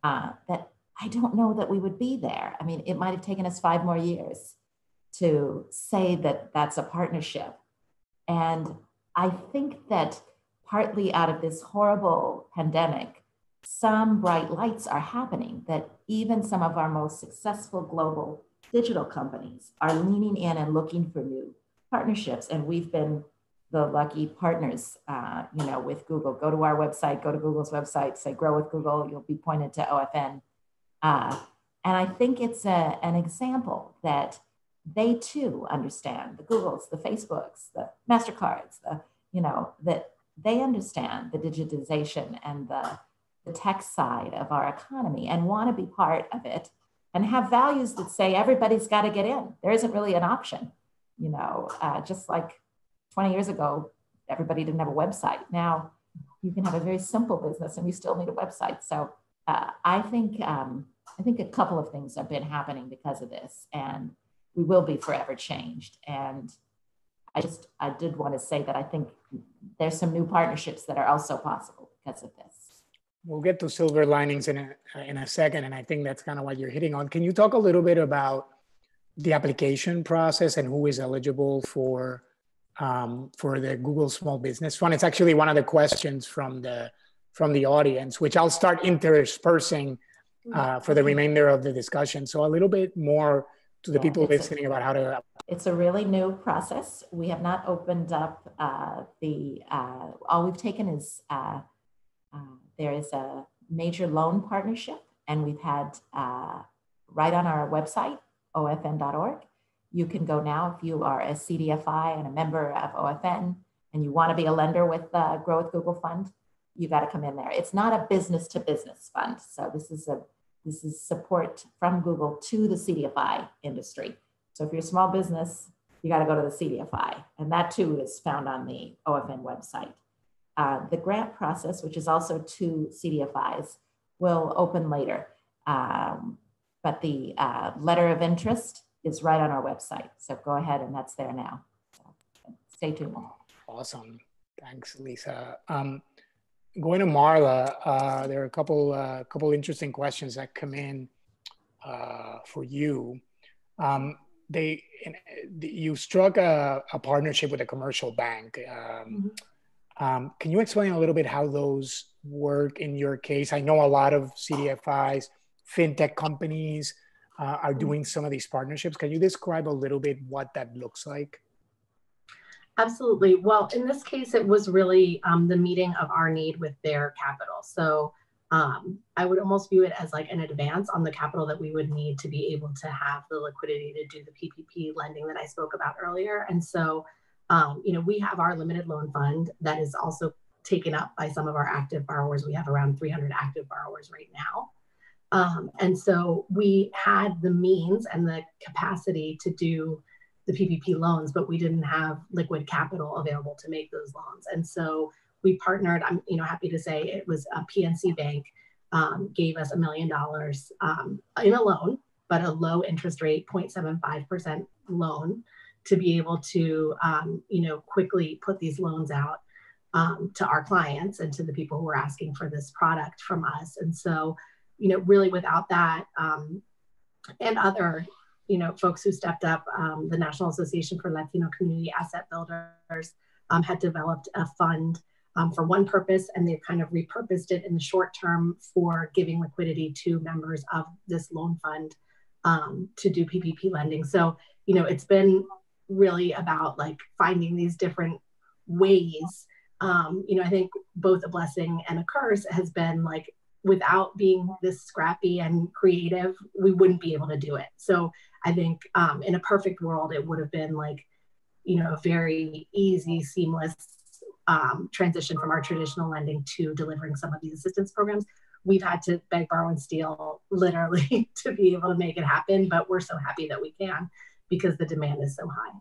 uh, that I don't know that we would be there. I mean, it might have taken us five more years to say that that's a partnership. And I think that partly out of this horrible pandemic, some bright lights are happening that even some of our most successful global digital companies are leaning in and looking for new partnerships. And we've been the lucky partners, uh, you know, with Google. Go to our website, go to Google's website, say grow with Google, you'll be pointed to OFN. Uh, and I think it's a, an example that they too understand the Googles, the Facebooks, the MasterCards, the, you know, that they understand the digitization and the, the tech side of our economy and want to be part of it and have values that say everybody's got to get in. There isn't really an option, you know, uh, just like 20 years ago, everybody didn't have a website. Now you can have a very simple business and you still need a website. So uh, I think um, I think a couple of things have been happening because of this, and we will be forever changed. And I just I did want to say that I think there's some new partnerships that are also possible because of this. We'll get to silver linings in a in a second, and I think that's kind of what you're hitting on. Can you talk a little bit about the application process and who is eligible for um, for the Google Small Business Fund? It's actually one of the questions from the from the audience, which I'll start interspersing uh, for the remainder of the discussion. So a little bit more to the yeah, people listening a, about how to it's a really new process. We have not opened up uh, the, uh, all we've taken is uh, uh there is a major loan partnership, and we've had uh, right on our website, ofn.org. You can go now if you are a CDFI and a member of OFN and you want to be a lender with the Grow with Google Fund, you got to come in there. It's not a business to business fund. So this is a this is support from Google to the CDFI industry. So if you're a small business, you got to go to the CDFI, and that too is found on the OFN website. Uh, the grant process, which is also to CDFIs, will open later, um, but the uh, letter of interest is right on our website. So go ahead, and that's there now. So stay tuned. Awesome. Thanks, Lisa. Um, going to Marla, uh, there are a couple uh, couple interesting questions that come in uh, for you. Um, they you struck a, a, partnership with a commercial bank. Um, mm-hmm. Um, can you explain a little bit how those work in your case? I know a lot of CDFIs, fintech companies uh, are doing some of these partnerships. Can you describe a little bit what that looks like? Absolutely. Well, in this case, it was really um, the meeting of our need with their capital. So um, I would almost view it as like an advance on the capital that we would need to be able to have the liquidity to do the PPP lending that I spoke about earlier. And so, um, you know, we have our limited loan fund that is also taken up by some of our active borrowers. We have around 300 active borrowers right now. Um, and so we had the means and the capacity to do the PPP loans, but we didn't have liquid capital available to make those loans. And so we partnered. I'm you know happy to say it was a PNC Bank um, gave us a million dollars um, in a loan, but a low interest rate, 0.75% loan, to be able to um, you know quickly put these loans out um, to our clients and to the people who are asking for this product from us. And so you know really without that um, and other you know, folks who stepped up, um, the National Association for Latino Community Asset Builders um, had developed a fund um, for one purpose, and they've kind of repurposed it in the short term for giving liquidity to members of this loan fund um, to do PPP lending. So, you know, it's been really about like finding these different ways. Um, you know, I think both a blessing and a curse has been like without being this scrappy and creative, we wouldn't be able to do it. So I think um, in a perfect world, it would have been like, you know, a very easy, seamless um, transition from our traditional lending to delivering some of these assistance programs. We've had to beg, borrow, and steal literally to be able to make it happen, but we're so happy that we can because the demand is so high.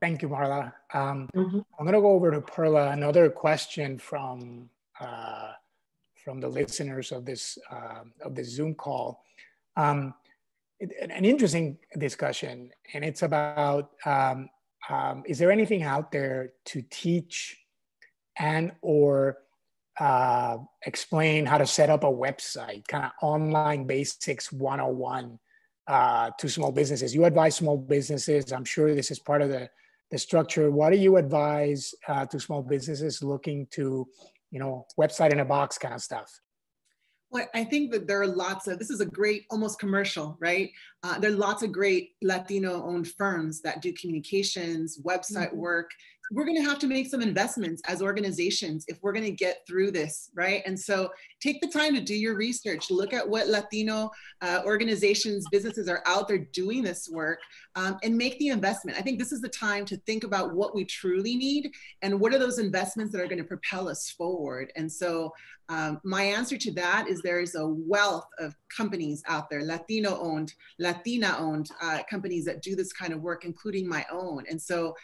Thank you, Marla. Um, mm-hmm. I'm going to go over to Perla. Another question from uh, from the listeners of this uh, of this Zoom call. Um, it, an interesting discussion, and it's about um, um, is there anything out there to teach and or uh, explain how to set up a website, kind of online basics 101 uh, to small businesses. You advise small businesses. I'm sure this is part of the the structure. What do you advise uh, to small businesses looking to, you know, website in a box kind of stuff? Well, I think that there are lots of, this is a great, almost commercial, right? Uh, there are lots of great Latino owned firms that do communications, website mm-hmm. work, we're going to have to make some investments as organizations if we're going to get through this, right? And so take the time to do your research, look at what Latino uh, organizations, businesses are out there doing this work, um, and make the investment. I think this is the time to think about what we truly need and what are those investments that are going to propel us forward. And so um, my answer to that is there is a wealth of companies out there, Latino owned, Latina owned uh, companies that do this kind of work, including my own. And so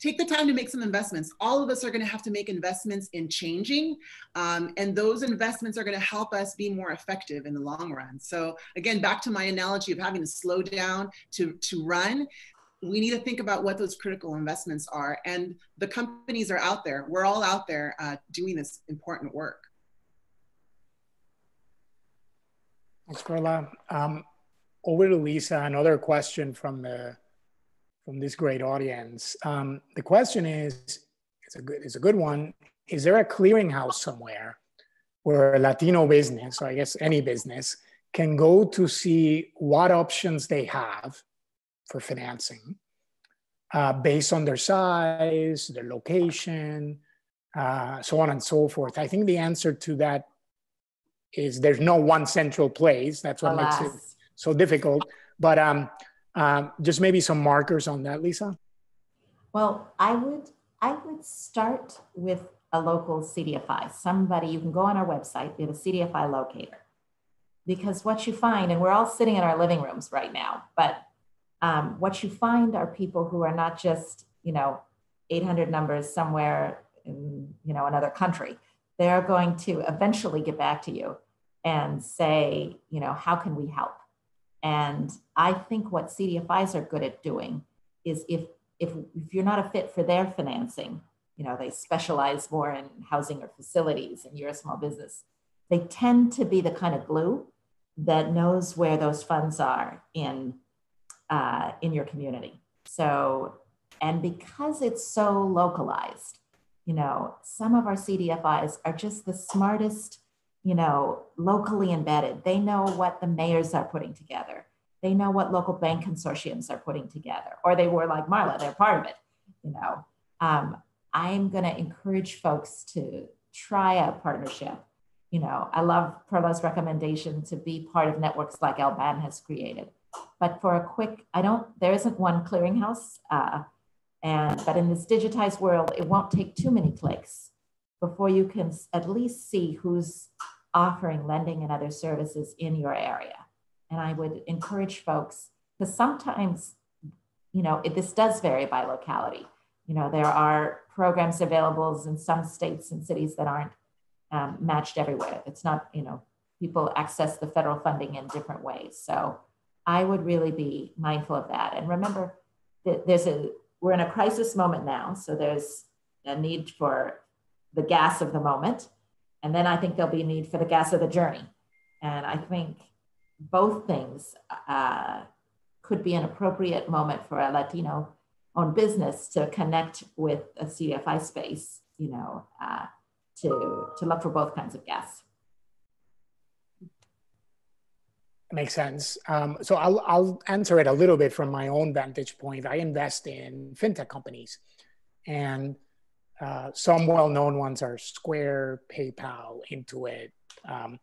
take the time to make some investments. All of us are going to have to make investments in changing, um, and those investments are going to help us be more effective in the long run. So again, back to my analogy of having to slow down to to run. We need to think about what those critical investments are, and the companies are out there. We're all out there uh, doing this important work. Thanks, Carla. Um, over to Lisa. Another question from the from this great audience. Um, the question is, it's a good, it's a good one. Is there a clearinghouse somewhere where a Latino business, or I guess any business, can go to see what options they have for financing uh, based on their size, their location, uh, so on and so forth? I think the answer to that is there's no one central place. That's what Alas. makes it so difficult. But um, um, just maybe some markers on that, Lisa. Well, I would I would start with a local CDFI. Somebody you can go on our website. We have a CDFI locator because what you find, and we're all sitting in our living rooms right now, but um, what you find are people who are not just you know 800 numbers somewhere in you know another country. They're going to eventually get back to you and say, you know, how can we help? And I think what CDFIs are good at doing is if, if, if you're not a fit for their financing, you know, they specialize more in housing or facilities and you're a small business, they tend to be the kind of glue that knows where those funds are in, uh, in your community. So And because it's so localized, you know, some of our CDFIs are just the smartest, you know, locally embedded. They know what the mayors are putting together. They know what local bank consortiums are putting together, or they were like Marla, they're part of it, you know. Um, I'm going to encourage folks to try a partnership. You know, I love Perla's recommendation to be part of networks like LBAN has created. But for a quick, I don't, there isn't one clearinghouse. Uh, and, but in this digitized world, it won't take too many clicks before you can at least see who's offering lending and other services in your area. And I would encourage folks, because sometimes, you know, it, this does vary by locality. You know, there are programs available in some states and cities that aren't um, matched everywhere. It's not, you know, people access the federal funding in different ways. So I would really be mindful of that. And remember that there's a, we're in a crisis moment now. So there's a need for the gas of the moment. And then I think there'll be a need for the gas of the journey. And I think both things uh, could be an appropriate moment for a Latino owned business to connect with a CDFI space, you know, uh, to, to look for both kinds of gas. Makes sense. Um, so I'll, I'll answer it a little bit from my own vantage point. I invest in fintech companies, and uh, some well-known ones are Square, PayPal, Intuit. Um,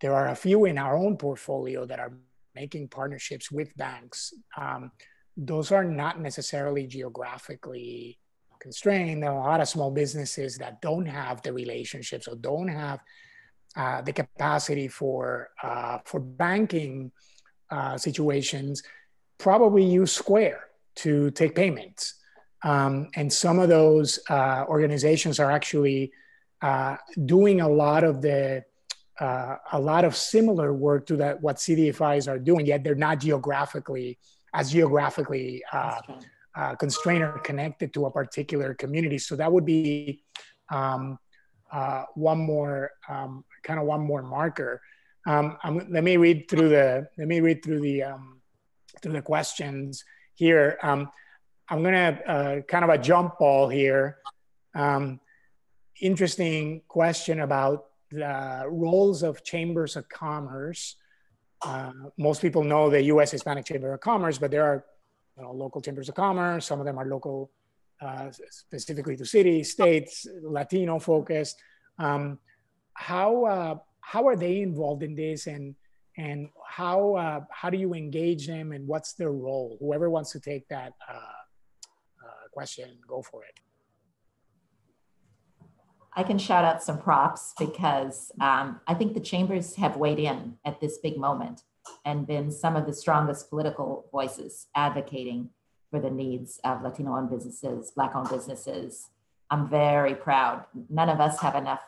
there are a few in our own portfolio that are making partnerships with banks. Um, those are not necessarily geographically constrained. There are a lot of small businesses that don't have the relationships or don't have uh, the capacity for uh, for banking uh, situations. Probably use Square to take payments, um, and some of those uh, organizations are actually uh, doing a lot of the uh, a lot of similar work to that what CDFIs are doing. Yet they're not geographically as geographically uh, uh, constrained or connected to a particular community. So that would be um, uh, one more um, kind of one more marker. Um, let me read through the let me read through the um, through the questions here. Um, I'm gonna uh, kind of a jump ball here. Um, interesting question about the roles of chambers of commerce uh, most people know the U.S. Hispanic Chamber of Commerce, but there are you know, local chambers of commerce. Some of them are local, uh, specifically to cities, states, Latino focused. Um, how uh, how are they involved in this, and and how uh, how do you engage them, and what's their role? Whoever wants to take that uh, question, go for it. I can shout out some props because um, I think the chambers have weighed in at this big moment and been some of the strongest political voices advocating for the needs of Latino owned businesses, Black owned businesses. I'm very proud. None of us have enough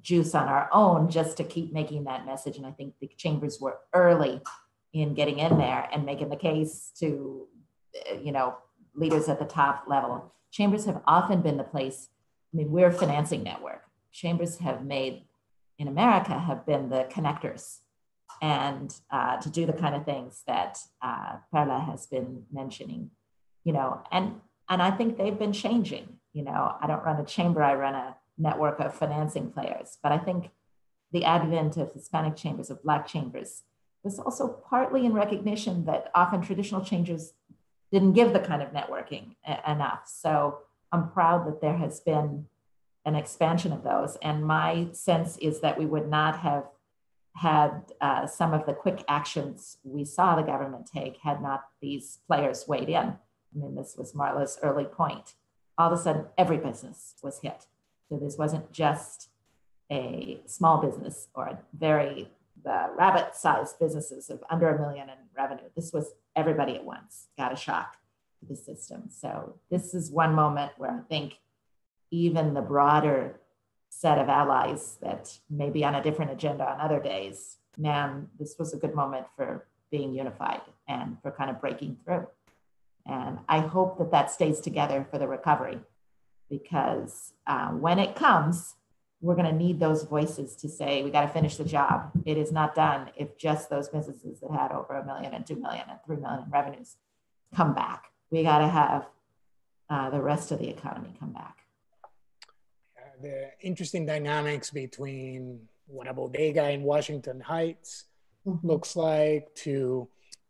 juice on our own just to keep making that message. And I think the chambers were early in getting in there and making the case to, you know, leaders at the top level. Chambers have often been the place I mean, we're financing network. Chambers have made in America have been the connectors and uh, to do the kind of things that uh, Perla has been mentioning, you know, and and I think they've been changing. You know, I don't run a chamber; I run a network of financing players. But I think the advent of Hispanic chambers, of Black chambers, was also partly in recognition that often traditional chambers didn't give the kind of networking enough. So I'm proud that there has been an expansion of those. And my sense is that we would not have had uh, some of the quick actions we saw the government take had not these players weighed in. I mean, this was Marla's early point. All of a sudden, every business was hit. So this wasn't just a small business or a very the rabbit sized businesses of under a million in revenue. This was everybody at once got a shock to the system. So this is one moment where I think even the broader set of allies that may be on a different agenda on other days, man, this was a good moment for being unified and for kind of breaking through. And I hope that that stays together for the recovery because uh, when it comes, we're going to need those voices to say we got to finish the job. It is not done if just those businesses that had over a million and two million and three million in revenues come back we got to have uh, the rest of the economy come back. Uh, the interesting dynamics between what a bodega in Washington Heights mm-hmm. looks like to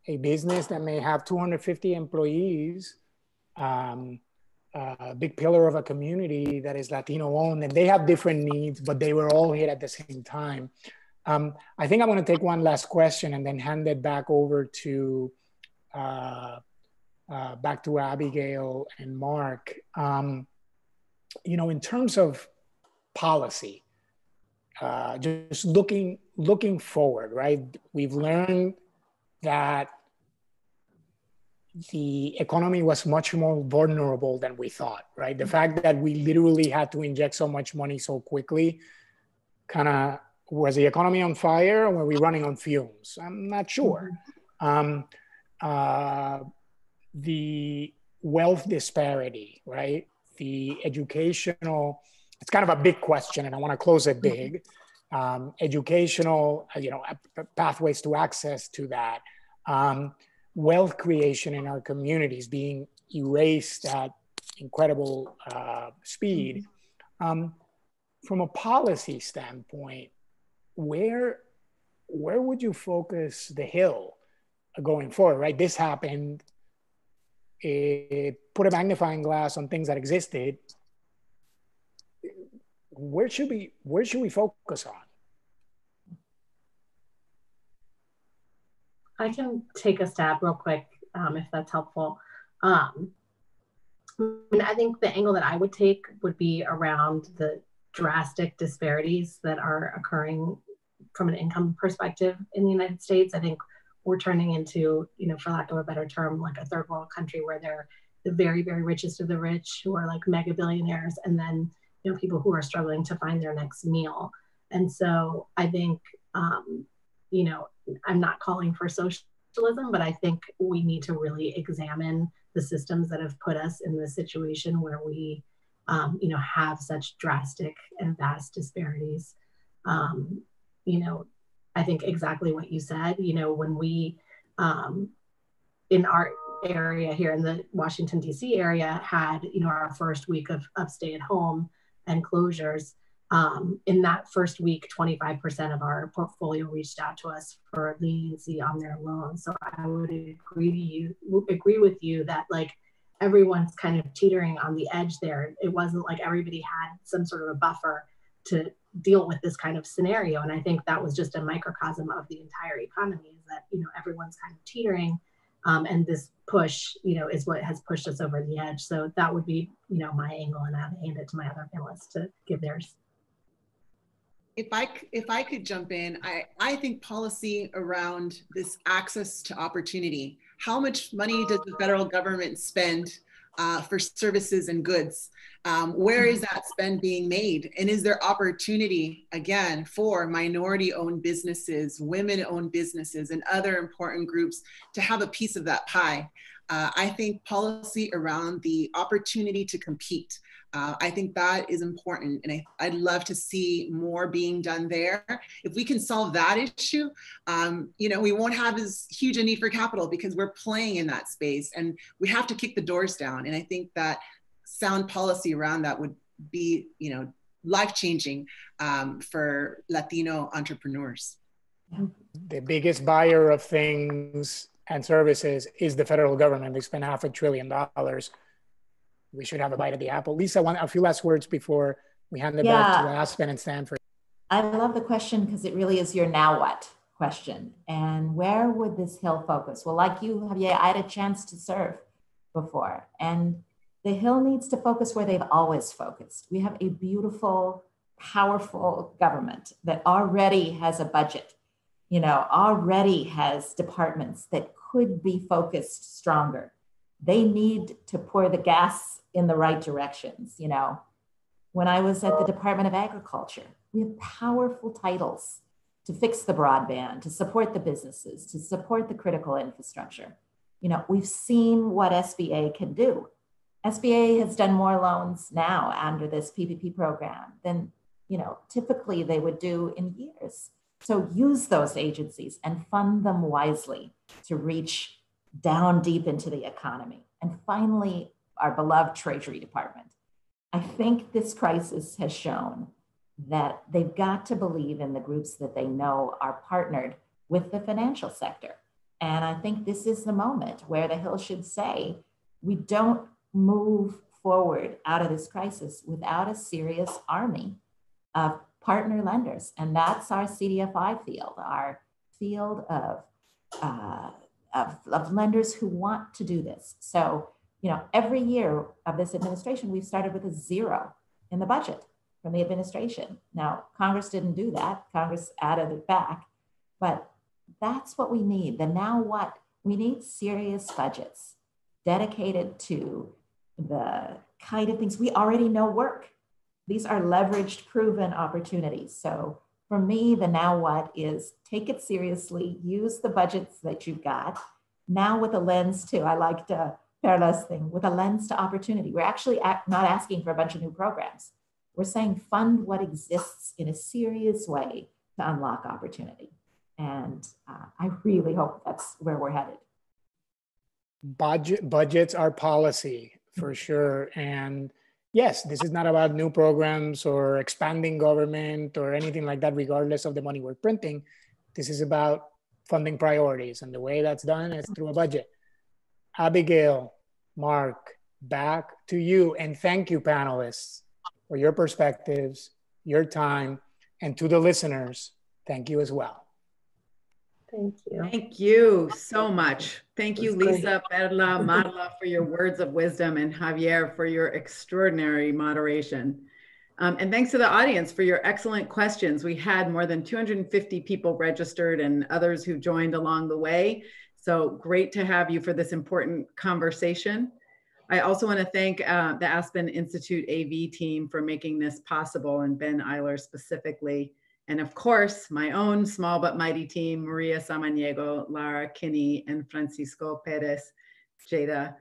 a business that may have 250 employees, um, a big pillar of a community that is Latino owned, and they have different needs, but they were all hit at the same time. Um, I think I'm going to take one last question and then hand it back over to uh, uh, back to Abigail and Mark. Um, you know, in terms of policy, uh, just looking looking forward, right? We've learned that the economy was much more vulnerable than we thought, right? The fact that we literally had to inject so much money so quickly kind of was the economy on fire or were we running on fumes? I'm not sure. Um, uh, the wealth disparity, right? The educational, it's kind of a big question, and I want to close it big. Um, educational, uh, you know, pathways to access to that, um, wealth creation in our communities being erased at incredible uh, speed. Um, from a policy standpoint, where where would you focus the hill going forward? Right, this happened. It put a magnifying glass on things that existed. Where should we where should we focus on? I can take a stab real quick um, if that's helpful. Um, I think the angle that I would take would be around the drastic disparities that are occurring from an income perspective in the United States. I think we're turning into, you know, for lack of a better term, like a third world country where they're the very, very richest of the rich who are like mega billionaires, and then you know people who are struggling to find their next meal. And so I think, um, you know, I'm not calling for socialism, but I think we need to really examine the systems that have put us in the situation where we, um, you know, have such drastic and vast disparities. Um, you know, I think exactly what you said. You know, when we, um, in our area here in the Washington D.C. area, had you know our first week of, of stay at home and closures. Um, in that first week, 25% of our portfolio reached out to us for leniency on their loan. So I would agree to you, agree with you that like everyone's kind of teetering on the edge there. It wasn't like everybody had some sort of a buffer to deal with this kind of scenario. And I think that was just a microcosm of the entire economy is that, you know, everyone's kind of teetering. Um, and this push, you know, is what has pushed us over the edge. So that would be, you know, my angle and I'll hand it to my other panelists to give theirs. If I, if I could jump in, I, I think policy around this access to opportunity, how much money does the federal government spend uh, for services and goods? Um, where is that spend being made? And is there opportunity, again, for minority owned businesses, women owned businesses, and other important groups to have a piece of that pie? Uh, I think policy around the opportunity to compete. Uh, I think that is important, and I, would love to see more being done there. If we can solve that issue, um, you know, we won't have as huge a need for capital because we're playing in that space, and we have to kick the doors down. And I think that sound policy around that would be, you know, life changing um, for Latino entrepreneurs. The biggest buyer of things and services is the federal government. They spend half a trillion dollars. We should have a bite of the apple. Lisa, one, a few last words before we hand it yeah. back to Aspen and Stanford. I love the question because it really is your now what question. And where would this hill focus? Well, like you, Javier, I had a chance to serve before. And the Hill needs to focus where they've always focused. We have a beautiful, powerful government that already has a budget, you know, already has departments that could be focused stronger. They need to pour the gas in the right directions, you know. When I was at the Department of Agriculture, we have powerful titles to fix the broadband, to support the businesses, to support the critical infrastructure. You know, we've seen what SBA can do SBA has done more loans now under this PPP program than you know typically they would do in years. So use those agencies and fund them wisely to reach down deep into the economy. And finally, our beloved Treasury Department. I think this crisis has shown that they've got to believe in the groups that they know are partnered with the financial sector. And I think this is the moment where the Hill should say, we don't move forward out of this crisis without a serious army of partner lenders. And that's our CDFI field, our field of, uh, of, of lenders who want to do this. So, you know, every year of this administration, we've started with a zero in the budget from the administration. Now, Congress didn't do that. Congress added it back. But that's what we need. The now what? We need serious budgets dedicated to the kind of things we already know work. These are leveraged, proven opportunities. So for me, the now what is take it seriously, use the budgets that you've got. Now with a lens to, I liked uh, Perla's thing, with a lens to opportunity. We're actually not asking for a bunch of new programs. We're saying fund what exists in a serious way to unlock opportunity. And uh, I really hope that's where we're headed. Budget budgets are policy for sure. And yes, this is not about new programs or expanding government or anything like that, regardless of the money we're printing. This is about funding priorities. And the way that's done is through a budget. Abigail, Mark, back to you. And thank you, panelists, for your perspectives, your time, and to the listeners, thank you as well. Thank you. Thank you so much. Thank you, Lisa, Perla, Marla, for your words of wisdom, and Javier for your extraordinary moderation. Um, and thanks to the audience for your excellent questions. We had more than 250 people registered and others who joined along the way. So great to have you for this important conversation. I also want to thank uh, the Aspen Institute AV team for making this possible and Ben Eiler specifically. And of course, my own small but mighty team, Maria Samaniego, Lara Kinney, and Francisco Perez Jada.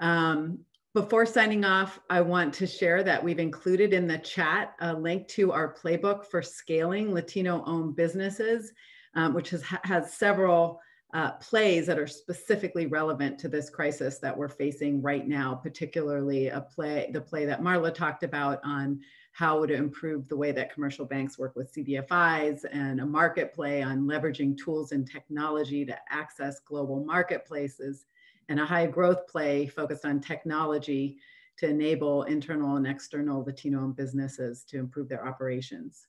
Um, before signing off, I want to share that we've included in the chat a link to our playbook for scaling Latino-owned businesses, um, which has, has several uh, plays that are specifically relevant to this crisis that we're facing right now, particularly a play, the play that Marla talked about on how to improve the way that commercial banks work with CDFIs and a market play on leveraging tools and technology to access global marketplaces and a high growth play focused on technology to enable internal and external Latino businesses to improve their operations.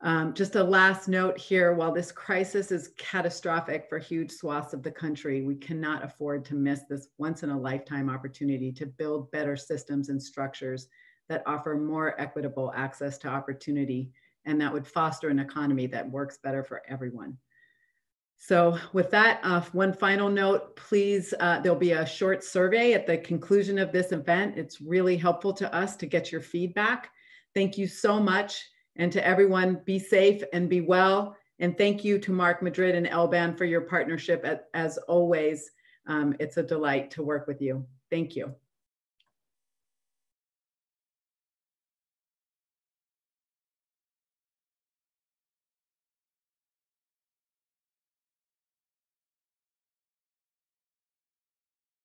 Um, just a last note here, while this crisis is catastrophic for huge swaths of the country, we cannot afford to miss this once in a lifetime opportunity to build better systems and structures that offer more equitable access to opportunity and that would foster an economy that works better for everyone. So with that, uh, one final note, please, uh, there'll be a short survey at the conclusion of this event. It's really helpful to us to get your feedback. Thank you so much. And to everyone, be safe and be well. And thank you to Mark Madrid and LBAN for your partnership as always. Um, it's a delight to work with you. Thank you.